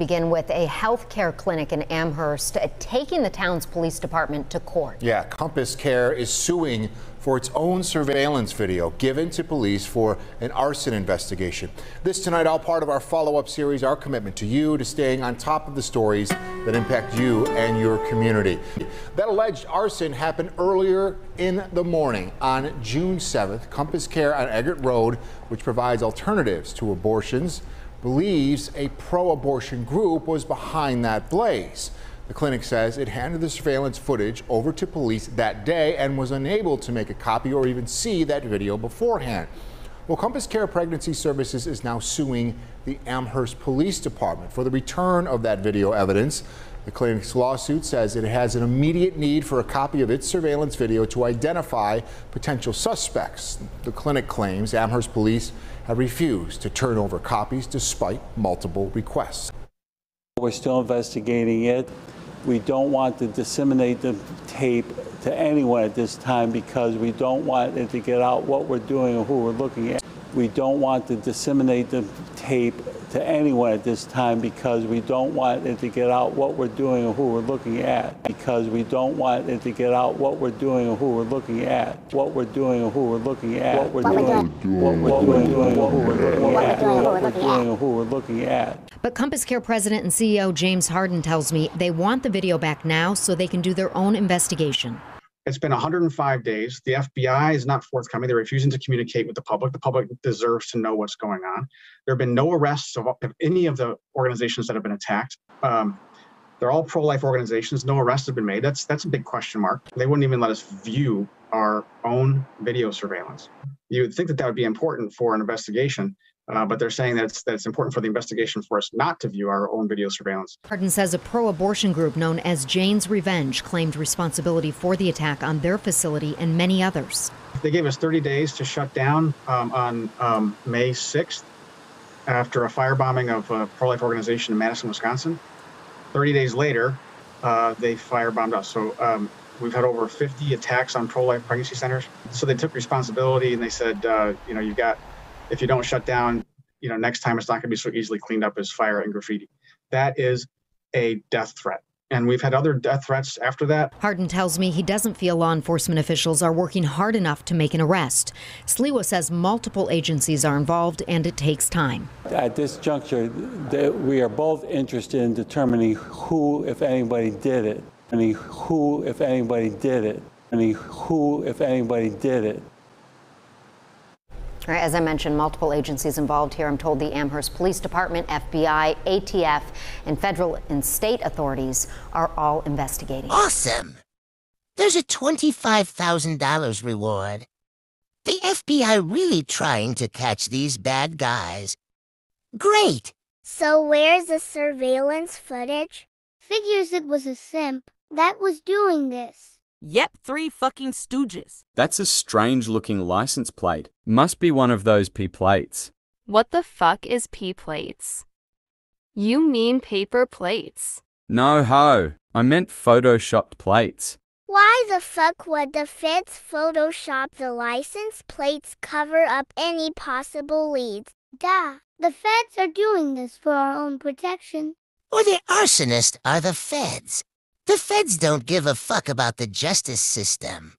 Begin with a healthcare clinic in Amherst uh, taking the town's police department to court. Yeah, Compass Care is suing for its own surveillance video given to police for an arson investigation. This tonight, all part of our follow up series, our commitment to you to staying on top of the stories that impact you and your community. That alleged arson happened earlier in the morning on June 7th. Compass Care on Eggert Road, which provides alternatives to abortions believes a pro abortion group was behind that blaze. The clinic says it handed the surveillance footage over to police that day and was unable to make a copy or even see that video beforehand. Well, Compass Care Pregnancy Services is now suing the Amherst Police Department for the return of that video evidence. The clinic's lawsuit says it has an immediate need for a copy of its surveillance video to identify potential suspects. The clinic claims Amherst police have refused to turn over copies despite multiple requests. We're still investigating it. We don't want to disseminate the tape to anyone at this time because we don't want it to get out what we're doing and who we're looking at. We don't want to disseminate the tape to anyone at this time because we don't want it to get out what we're doing and who we're looking at. Because we don't want it to get out what we're doing and who we're looking at. What we're doing and who we're looking at. What we're doing, what we're doing, and who we're looking at. What we're doing and who we're looking at. But Compass Care president and CEO James Harden tells me they want the video back now so they can do their own investigation. It's been 105 days. The FBI is not forthcoming. They're refusing to communicate with the public. The public deserves to know what's going on. There have been no arrests of, of any of the organizations that have been attacked. Um, they're all pro-life organizations. No arrests have been made. That's that's a big question mark. They wouldn't even let us view our own video surveillance. You would think that that would be important for an investigation, uh, but they're saying that it's, that it's important for the investigation for us not to view our own video surveillance. Harden says a pro abortion group known as Jane's Revenge claimed responsibility for the attack on their facility and many others. They gave us 30 days to shut down um, on um, May 6th after a firebombing of a pro life organization in Madison, Wisconsin. 30 days later, uh, they firebombed us. So um, we've had over 50 attacks on pro life pregnancy centers. So they took responsibility and they said, uh, you know, you've got if you don't shut down, you know, next time it's not going to be so easily cleaned up as fire and graffiti. That is a death threat. And we've had other death threats after that. Harden tells me he doesn't feel law enforcement officials are working hard enough to make an arrest. Sliwa says multiple agencies are involved and it takes time. At this juncture, we are both interested in determining who, if anybody, did it. And who, if anybody, did it. And who, if anybody, did it. As I mentioned, multiple agencies involved here. I'm told the Amherst Police Department, FBI, ATF, and federal and state authorities are all investigating. Awesome! There's a $25,000 reward. The FBI really trying to catch these bad guys. Great! So where's the surveillance footage? Figures it was a simp that was doing this. Yep, three fucking stooges. That's a strange looking license plate. Must be one of those P plates. What the fuck is P plates? You mean paper plates? No ho, I meant photoshopped plates. Why the fuck would the feds photoshop the license plates cover up any possible leads? Duh, the feds are doing this for our own protection. Or the arsonists are the feds. The feds don't give a fuck about the justice system.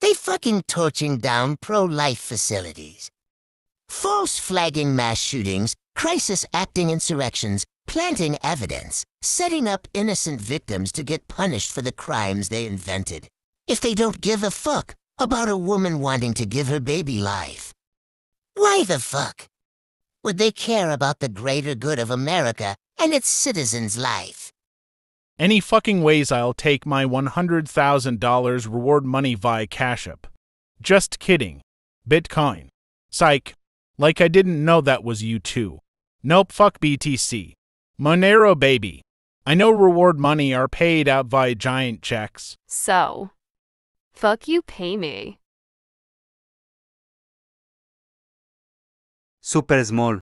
They fucking torching down pro-life facilities. False flagging mass shootings, crisis acting insurrections, planting evidence, setting up innocent victims to get punished for the crimes they invented. If they don't give a fuck about a woman wanting to give her baby life. Why the fuck? Would they care about the greater good of America and its citizens' life? Any fucking ways I'll take my $100,000 reward money via Cash App. Just kidding. Bitcoin. Psych. Like I didn't know that was you too. Nope, fuck BTC. Monero baby. I know reward money are paid out via giant checks. So, fuck you pay me. Super small.